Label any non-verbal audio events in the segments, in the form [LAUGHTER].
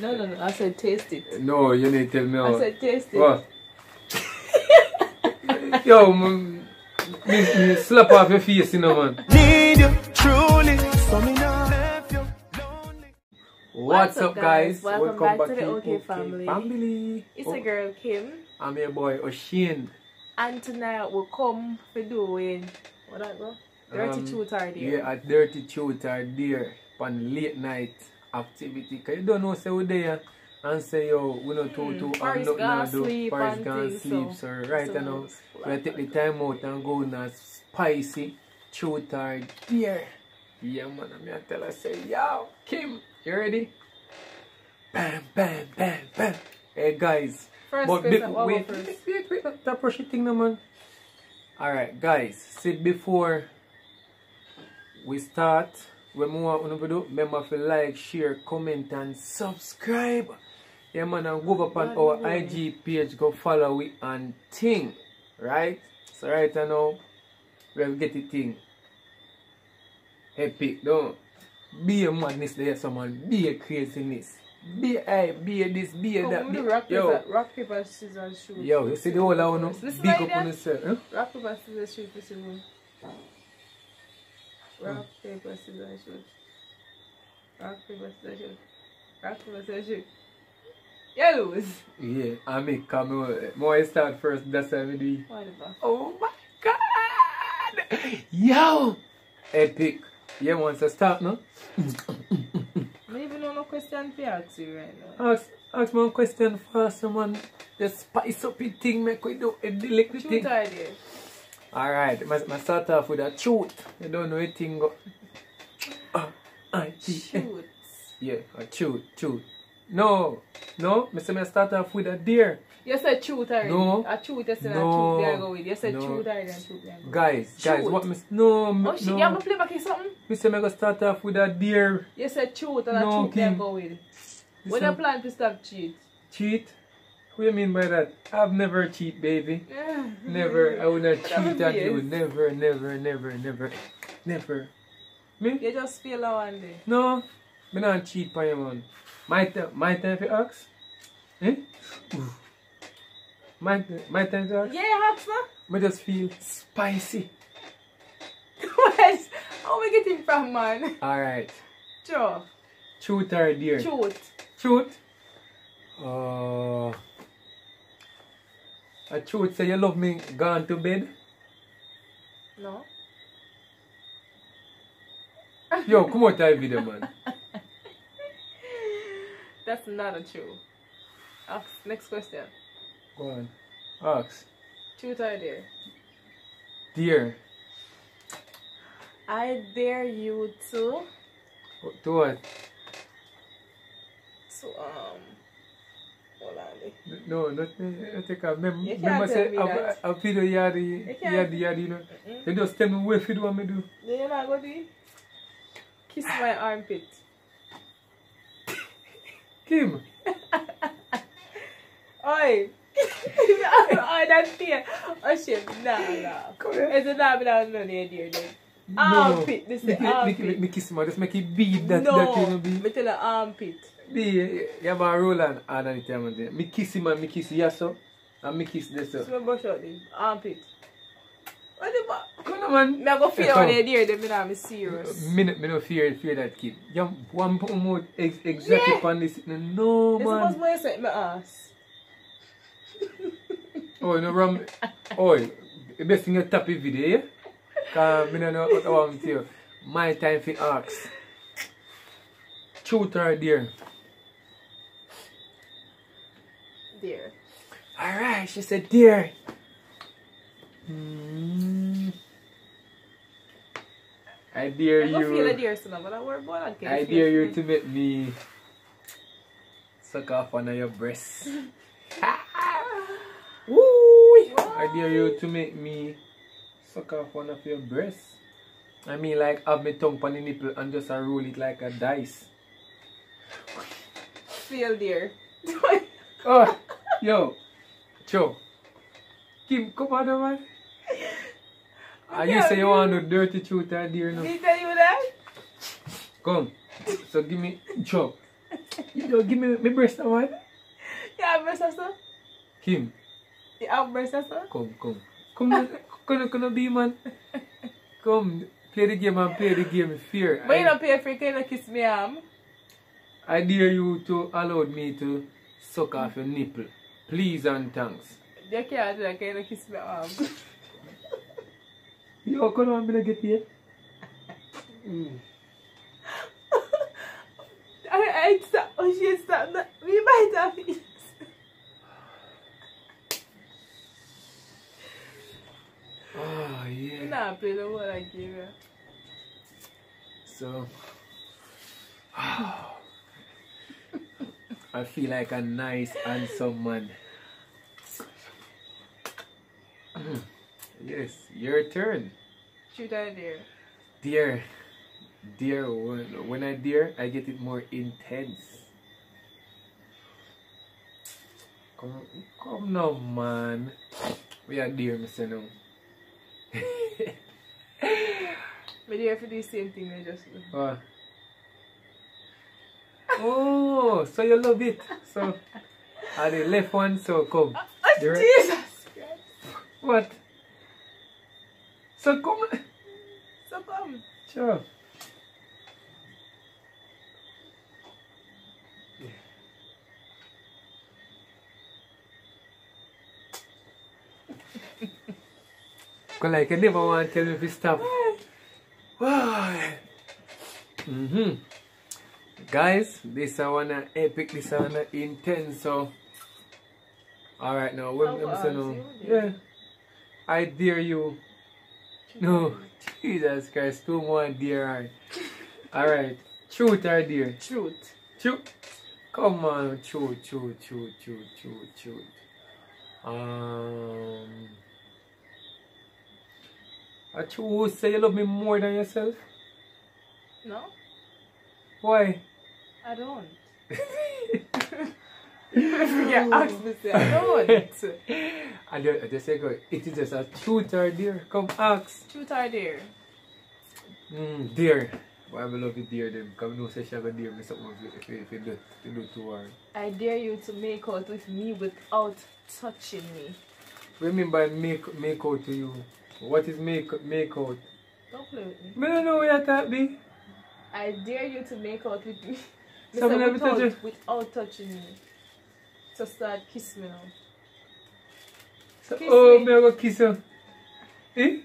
No, no, no. I said taste it. No, you need to tell me I how. said taste it. What? Yo, man, me, me slap off your face, you know, man. Need you truly, so me not left you lonely. What's, up, guys? Welcome back to the OK family. family. It's Oh, a girl, Kim. I'm your boy, Oshane. And tonight we'll come for doing. What that, bro? Dirty Um, truth or dare? Yeah, a dirty truth are there on late night activity. Cause you don't know, say we there and say, yo, we hmm. not too, too, Paris I'm not do. sleep Paris things, sleep. so- right so now, we take the time out and go on a spicy truth or dare. Yeah, man, I'm gonna tell her, say, yo, Kim, you ready? Bam, bam, bam, bam. Hey, guys. First But question, be- what wait, first? wait, wait, wait, that, brush thing, no, man. Alright, guys, see before we start, when we want to do, remember to like, share, comment, and subscribe. Yeah, man, and go up on our. IG page, go follow we and thing, right? So, right now, we have get the thing. Epic, don't be a madness there, someone, be a craziness. Be a, be a this, be a Come, that. Be, rock, yo, paper, rock, paper, scissors, shoot. Yo, you see the whole? Listen Big like up that. on yourself. Huh? Rock, paper, scissors, shoot, this is one. Rock, paper, scissors, shoot. Rock, paper, scissors. Rock, paper, scissors, lose. Yeah, I make come more start first, that's how we do it. Oh my god! Yo! Epic. Yeah, once I start now. I even know no question to ask you right now. Ask, ask me one question for someone. The spice up the thing, make we do a delete the thing. idea. Alright, I start off with a truth. You don't know anything go. Uh, I, Shoot. Yeah, a truth, truth. No, no, I say I start off with a deer. You said truth already. No. A truth, you said a No. truth there go with. You said No. truth already and there go with. Guys, guys, Truth. what miss? No, Oh shit, no. you have to play back in something? Me say me go start off with a deer. You said truth and a No, truth there Kim. go with. When you plan to stop cheat? cheat? What do you mean by that? I've never cheat, baby. Never. I would not [LAUGHS] cheat at you. Never, never, never, never, never. Me? You just feel that one day. No. Me not cheat for you, man. My my time for ask. Eh? My, ti- my time to ask. Yeah, have to. Me just feel spicy. what? How we getting from, man? Alright. Joe. Truth or dear? Truth. Truth? Uh, a truth say you love me gone to bed? No. Yo, come out that video, man. [LAUGHS] That's not a truth. Ask, next question. Go on. Ask. Truth or dare? Dear. I dare you to. To what? So, um. No, not me. I take a mem- You can't Remember tell say me a, that. a video yadi, You can't. yadi, yadi, you know. Mm-mm. You just tell me what you do want me do. Then you're not going Oh shit, nah, nah. Come here. It's a nah, but I don't know the idea then. No. Armpit, this is Make, it- make, armpit. it- make, me kiss him, just make it beat that, no, that you know, be. me tell her armpit. Be, yeah, man, roll on, on the time and then. Me kiss him and me kiss yes, so. And me kiss this, so. So me brush out the armpit. What the fuck? On, man. Me go how come. the idea then me nah, me serious. Me, no- me no fear, fear that kid. Yeah, one put more ex exactly Yeah. upon this. No, This was my set my ass. [LAUGHS] Oh, no, rum. Oh, the best thing you tap the video, yeah? Cause me no know what I want to you. My time for ask. Truth or dare? There. Alright, she said dare. Hmm. I dare I go feel a you. dear son, but I worry about that. I dare you to make me suck off one of your breasts. [LAUGHS] Woo! I dare you to make me suck off one of your breasts. I mean, like, have my tongue on the nipple and just roll it like a dice. Feel dear. [LAUGHS] Oh, yo, Joe. Kim, come on, man. Are you say you want to dirty truth or dear no? Did he tell you that? Come. So give me Joe. You don't give me my breast eh, now, man. You have breast sister? Kim, You have breast sister? come, come. Come, come, come, be man. Come, play the game and play the game. Fear. But you don't pay for it, you don't kiss me arm. I dare you to allow me to suck off your nipple. Please and thanks. You can't do that, you don't kiss me arm. Um? [LAUGHS] Yo, come on, I'm gonna get here. Mm. I, I stop, oh she stop, we might have it. Oh, yeah. Nah, one I gave. So, I feel like a nice, handsome man. [CLEARS THROAT] Yes, your turn. Shoot out there. Dear, dear, when, when I dear, I get it more intense. Come, come now, man. We are dear, Mr. No. [LAUGHS] But you have to do the same thing I just do. What? Oh, so you love it. So, are the left one, so come. [LAUGHS] Oh, Jesus Christ. What? So come. Sure. Cause like never want to tell me if you stop. mm-hmm. Guys, this is one epic, this is one intense, so alright now, when How let me far say no. Yeah. I dare you. No, [LAUGHS] Jesus Christ, two more dear. Alright, truth or dear? Truth. Truth. Come on, truth, truth, truth, truth, truth, truth. Um, a truth say you love me more than yourself? No? Why? I don't. [LAUGHS] yeah, ask me say I don't. [LAUGHS] I just say, go, it is just a truth or dear. Come ask. Truth or dare? Mm, dear. Why I love you dear them? Because I know say she have a dear me something if you, if you, if you do, if you do too hard. I dare you to make out with me without touching me. What do you mean by make, make out to you? What is make, make out? Don't play with me. I don't know where that be. I dare you to make out with me. So Mister, me never without, without touching me. So start kiss me now. So, Kiss oh, me. me I go kiss you. Eh?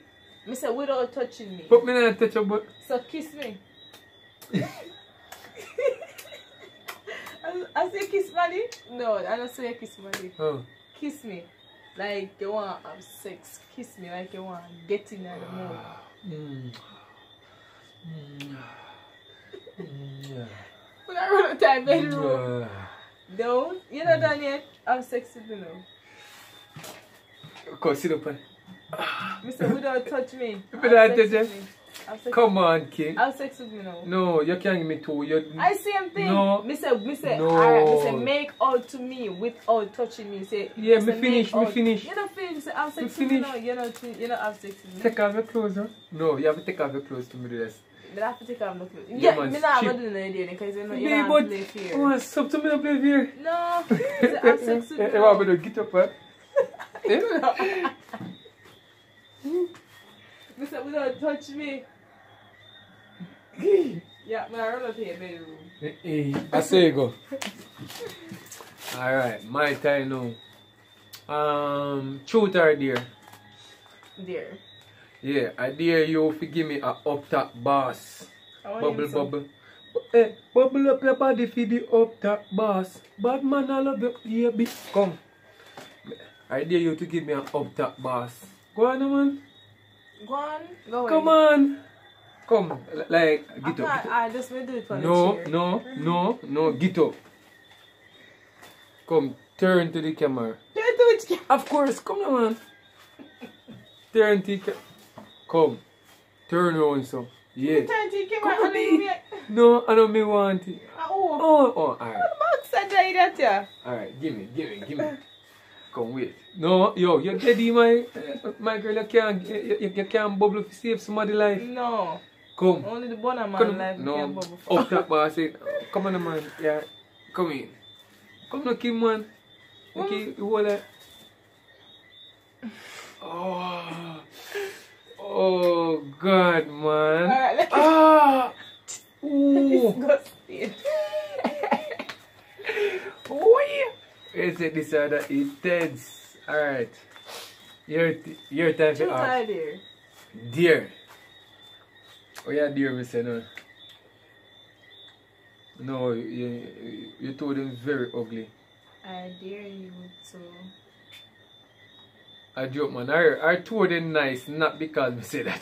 Me say without touching me. But me not touch your butt. So kiss me. I, I say kiss money? No, I don't say kiss money. Oh. Kiss me. Like you want to have sex. Kiss me like you want to get in at the mood. Mm. Mm. Mm. When I run out of bedroom. Don't. You're not hmm. done yet. Have sex with me now. Come sit up. Mister, without touch me. [LAUGHS] Sex touch you? me. Come on, King. Have sex with you now. No, you can't give me two. You, I same thing. No. Me say, me say, No. alright, me say, make all to me without touching me. Say, Yeah, me finish, me finish. You don't finish. Say, have Me sex with me now. You don't, you don't have sex with me. take off your clothes, huh? No, you have to take off your clothes to me do this. Have to take off my clothes. Yeah, Yeah, me not cheap. gonna do no idea because you know you Me, don't but- play fear. Oh, up to me to play here. No, have sex with me. [LAUGHS] You want me to get up? Eh? [LAUGHS] Me say, without touch me. [LAUGHS] Yeah, me I run up here bedroom. Eh, I say go. Alright, my time now. Um, truth or dare? There. Yeah, I dare you to give me a up top boss. Bubble, bubble. Eh, bubble up your body for the up top boss. Bad man, I love you. Big. Come. I dare you to give me an up top boss. Go on, man. Go on. Go Come on. Come. Like, get up. Get up. I just do it for No, no, no, no, get up. Come, turn to the camera. Don't do it. Of course, come on, man. [LAUGHS] Turn to the ca- Come, turn around so. Yeah. Turn to the Come me. No, I don't me want it. Ah, Oh. Oh, oh, alright. I did that yeah. Alright, give me, give me, give me. [LAUGHS] Come, wait. No, yo, you're dead, my, uh, my girl, you can't, you, you, you can't bubble to save somebody's life. No. Come. Only the bonner man Come, life no, can bubble for. up top boss. Come on, man. Yeah. Come in. Come no Kim man. Okay, you hold it. Oh. Oh God man. Alright, let's Ah. Disgusting. Oh yeah. Is it this other intense? Alright. Your your time to ask. Dear. Oh yeah, dear, say no. No, you, you told him very ugly. I dare you to. I joke man. I, I told him nice, not because me say that.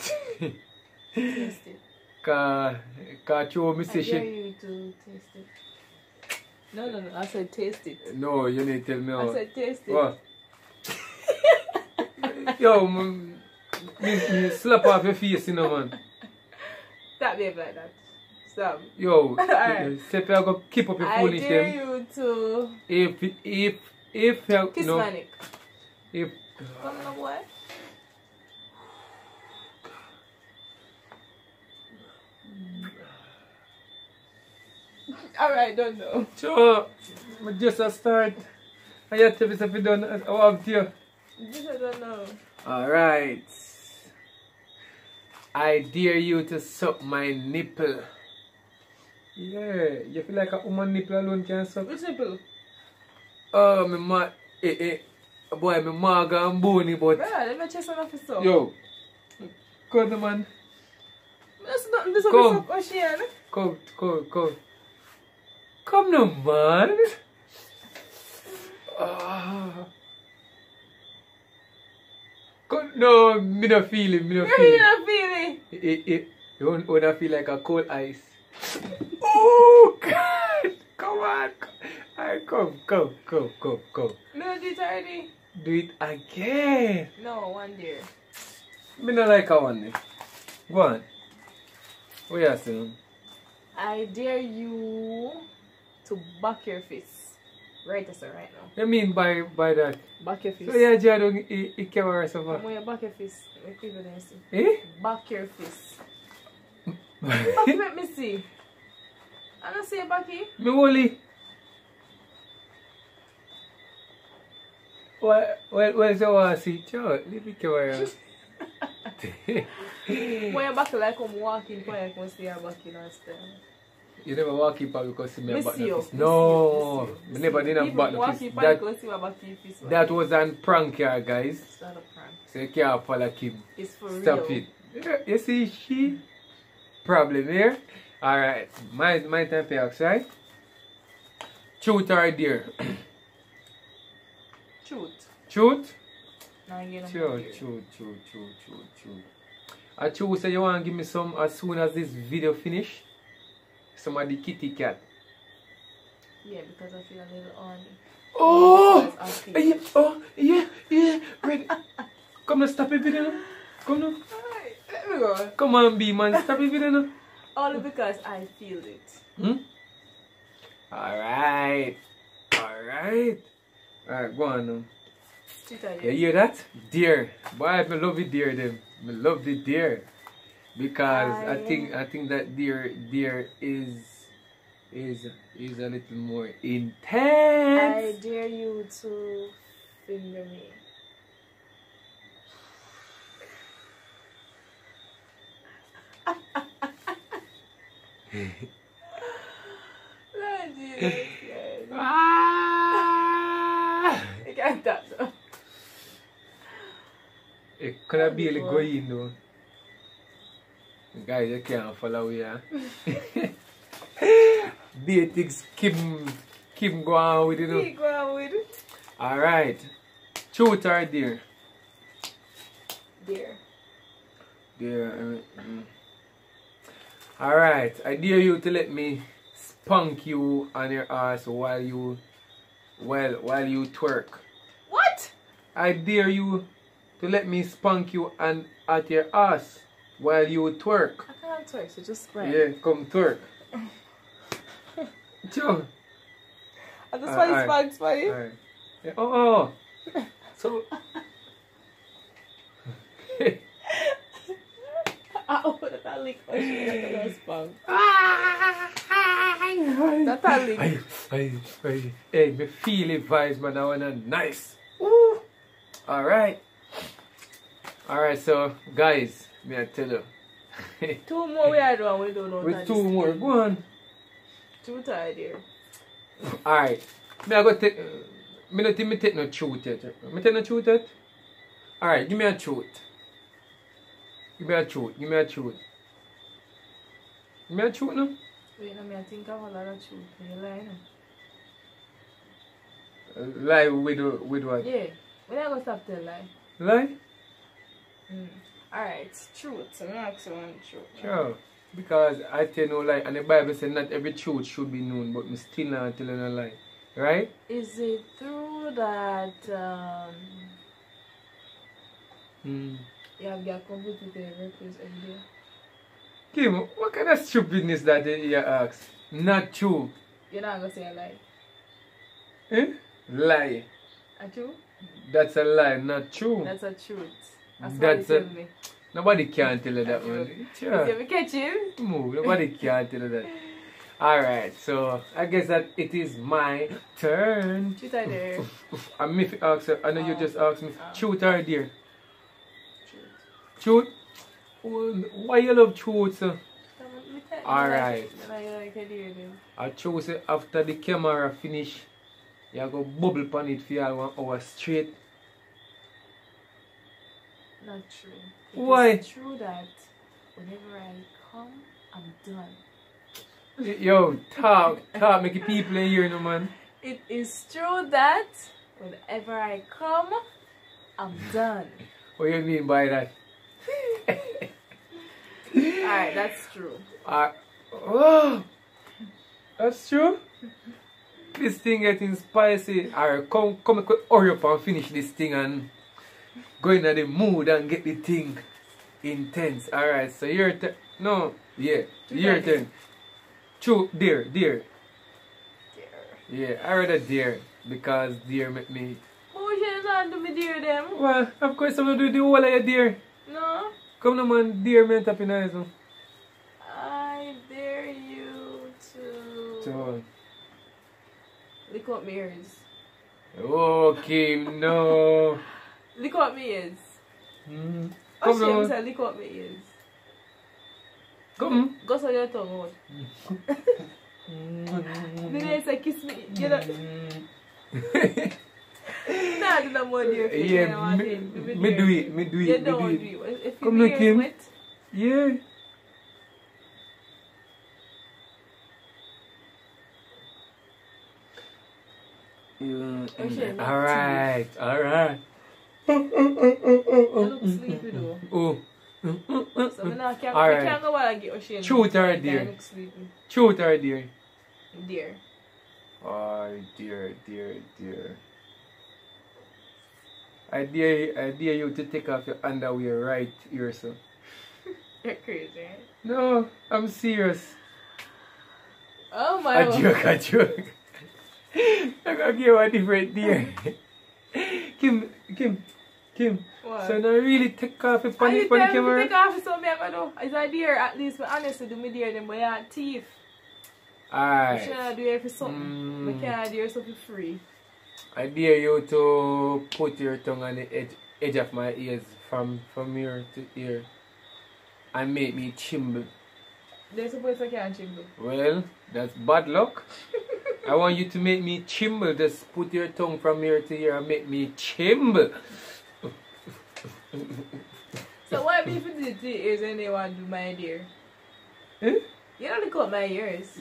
Taste it. Cause, cause Cho me I say dare she. you to taste it. No, no, no. I said taste it. No, you need to tell me I how. said taste it. What? Yo, man, me, me slap off your face, you know, man. Stop being like that. Stop. Yo, [LAUGHS] Alright. say if go keep up your I foolish dare them. you to If, if, if you, kiss no, Manic. if, Come on, boy. Alright, don't know. So, I just a start. I have to be something done. I have to. This I don't know. Alright. I dare you to suck my nipple. Yeah, you feel like a woman nipple alone can suck? Which nipple? Oh, my ma, eh, eh. Boy, my maga and bony, but. Bruh, let me chase one off his soul. Yo, come man. That's not this Come. Ocean. Come, come, come. Come no, man. Ah. Come, no, me not feel it, me You're feel it. not feeling. It, it, you want, want to feel like a cold ice. [LAUGHS] oh, God. Come on. Alright, come, come, come, come, come. No, do it already. Do it again. No, one dear. Me not like a one. day. Go on. What you saying? I dare you to back your fist. Right, that's right now. You mean by by that? Back your fist. So yeah, Jado, i i camera so Come far. on, back your fist. Make people then see. Eh? Back your fist. [LAUGHS] Back, let me see. I don't see backy. Me only. What what is your see? Joe, leave me camera. When your back like I'm walking, when I can see your backy last time. You never walk in back because you me back you. the fist. No, you, me never did a People back the fist. That because see my backy fist. that was an prank here, guys. It's not a prank. So you can't follow Kim. It's for Stop real. it. You see, she problem here. All right, my my time to ask, right? Truth or dare? [CLEARS THROAT] Truth. Truth. Now you know. True, true, true, true, true, true. I true say you want to give me some as soon as this video finish. Some of the kitty cat. Yeah, because I feel a little horny. Oh, Eh, yeah, oh, yeah, yeah, ready. [LAUGHS] Come on, stop it video now. Come on, Alright, let me go. come on, B man, stop it video now. Only because I feel it. Hmm? All right, all right, all right. Go on um. now. Twitter, You hear that? Deer. Boy, I love it deer them. I love the deer. Because I, I- think I think that deer deer is is is a little more intense. I dare you to finger me. Lord Jesus, yes. Can't touch. It could have go in though. Guys, you can't follow ah. [LAUGHS] They things Kim Kim go with it. You know? Keep going with it. Alright. Truth or dear? Dear. Dear. Alright. I dare you to let me spunk you on your ass while you while while you twerk. I dare you to let me spunk you and at your ass while you twerk. I can't twerk, so just spread. Yeah, come twerk. Joe. I just want for you. Yeah, oh, oh. So. [LAUGHS] Ah, oh, that a lick. Oh, shit, that's a spunk. Ay, That a lick. ay, ay, ay. Hey, me feel it vibes, man. That one a nice. Woo. All right. All right, so guys, me I tell you. [LAUGHS] Two more we are doing, we don't know. With two more, go on. Too tired here. All right. Me I go take. Uh, me not me take no truth yet. Me take no truth yet. All right, give me a truth. Give me a truth. Give me a truth. Give me a truth now. Wait, me I think of a lot of truth. You lying? Uh, lie with with what? Yeah. When I go stop telling lie. Lie? Mm. Alright, truth. So I'm you one truth. Sure. Because I tell no lie, and the Bible says not every truth should be known, but me still not telling a lie. Right? Is it true that um, Mm. you have got competitive records every day? Kim, what kind of stupidness that you you ask? Not true. You're not gonna say a lie. Eh? Lie. A true? That's a lie, not true. That's a truth. That's, That's what a- me. Nobody can tell you that one. [LAUGHS] You Sure. me catch him? Move. Nobody can tell you that. Alright, so I guess that it is my turn. Truth or dare? [LAUGHS] I fi ask I know you Oh. just asked me, Oh. truth or dare? Truth. Truth? Why you love truth, sir? Alright. Alright. Then I like a dare then. I chose it after the camera finish. You go bubble pan it for one hour straight. Not true. It Why? is true that whenever I come, I'm done. [LAUGHS] Yo, talk, talk, make the people in here, no man. It is true that whenever I come, I'm done. [LAUGHS] What do you mean by that? [LAUGHS] Alright, that's true. Uh, oh, that's true. This thing getting spicy. Alright, come, come, quick, hurry up and finish this thing and go into the mood and get the thing intense. Alright, so your turn. No, yeah, your turn. True, dear, dear. Dear. Yeah, I rather dear because dear make me. Who should not do me dear them? Well, of course, I'm gonna do the whole of your dear. No. Come on, man, dear, man, tap in the eyes. I dare you to So, lick up my ears. okay, no. Lick up my ears. Mm. Oh Come me on, say lick up my ears. come. Go so your tongue out. Then they say kiss me. You know, [LAUGHS] nah, do no more dear thing. Yeah, want me- me do it, me do You it, me don't do it. Come look him. wet, Yeah. Yeah, oh, Okay, mm, not alright, alright. you look sleepy though. Oh. So now can't, Alright. we can't go out and get Oshane. Truth or I dear? Truth or dear? Dear. Oh, dear, dear, dear. I dare, you- I dare you to take off your underwear right here, sir. [LAUGHS] You're crazy. No, I'm serious. Oh my A joke, a joke. I'm gonna give you a different dear. Kim, Kim, Kim. What? So now really take off your Are panty you for the telling me to camera? take off so me I do? Is a dear at least me honestly do me dear them but have teeth. Alright. should do it for something. Mm. Me can't do it for free. I dare you to put your tongue on the edge, edge of my ears from, from ear to ear and make me chimble. They're supposed to can't chimble. Well, that's bad luck. [LAUGHS] I want you to make me chimble. Just put your tongue from here to here and make me chimble. So what if you did the ears and they want to do my dear? Eh? You don't cut my ears.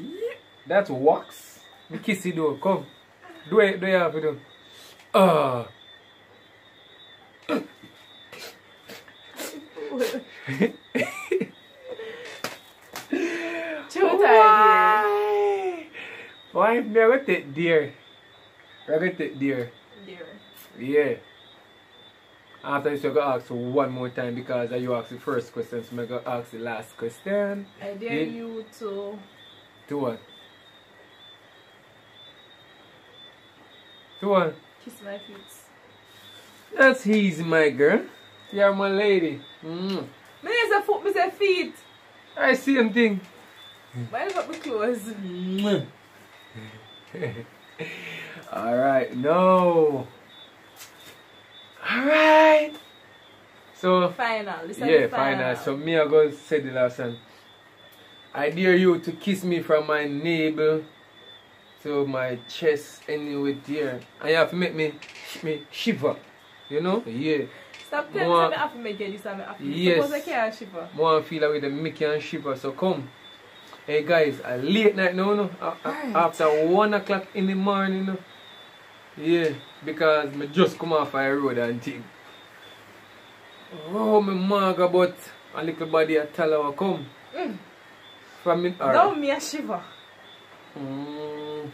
That's wax. Me kiss you though. Come. Do it, do it have to do. Ah. [LAUGHS] Or dear? Why? Me I got it dear. I got it dear. Dear. Yeah. After this, going to ask one more time because you asked the first question, so I'm going to ask the last question. I dare Yeah. you to To what? To what? kiss my feet. That's easy, my girl. You're my lady. Mm. Me say foot, me say feet. feet. I same thing. Mine got the clothes. [LAUGHS] Alright, no. Alright. So Final. This yeah, the final. So me I go say the last one. I dare you to kiss me from my navel to my chest anywhere there. And you have to make me me shiver. You know? Yeah. Stop telling me I have to make it this. I have to Yes. Suppose I can't shiver. More feel like with the Mickey and shiver. So come. Hey guys, a late night now, no? A- a- After one o'clock in the morning, no? Yeah, because me just come off a road and thing. Oh, my maga, but a little body at her come. Mm. From me, Now me a shiver. Mm.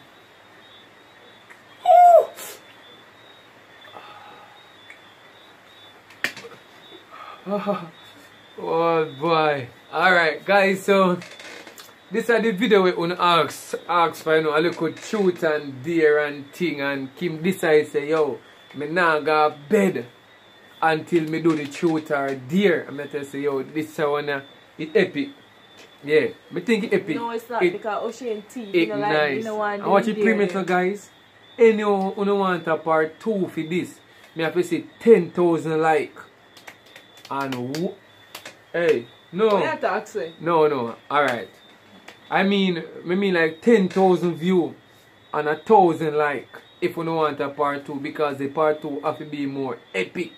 [LAUGHS] oh boy. Alright guys, so this is the video we wanna ask ask for you know a little truth and dare and thing and Kim decide say yo me nah go bed until me do the truth or dare. I'm gonna say yo this is wanna it epic. Yeah, me think it epic. No, it's not It- because Ocean T. You know, like, nice. you know, one and watch it day guys. Any who want a part two for this, me have to say ten thousand like. And hey, no, What you talk say? no, no. All right. I mean, me mean like ten thousand view and a thousand like. If we don't want a part two, because the part two have to be more epic.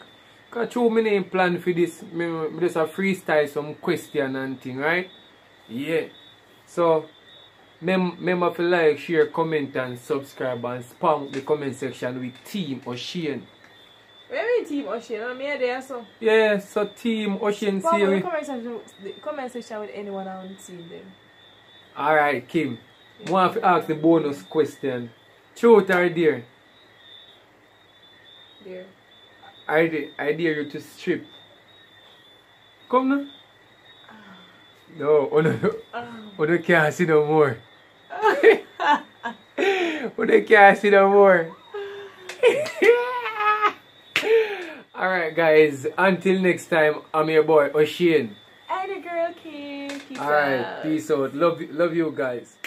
Cause true, me name plan for this. Me, me just a freestyle some question and thing, right? Yeah. So, mem remember to like, share, comment and subscribe and spam the comment section with Team Oshane. Where me team Oshane? I'm here there so. Yeah, so Team Oshane Follow the comment section, the comment section with anyone I seen them. Alright, Kim. Want to ask the bonus question. Truth or dare? There. I dare, I dare you to strip. Come now. No, oh no, Um, oh no can't see no more. [LAUGHS] oh no can't see no more. [LAUGHS] [LAUGHS] Alright guys, until next time, I'm your boy Oshane. Peace Alright, peace out. Love, love you guys.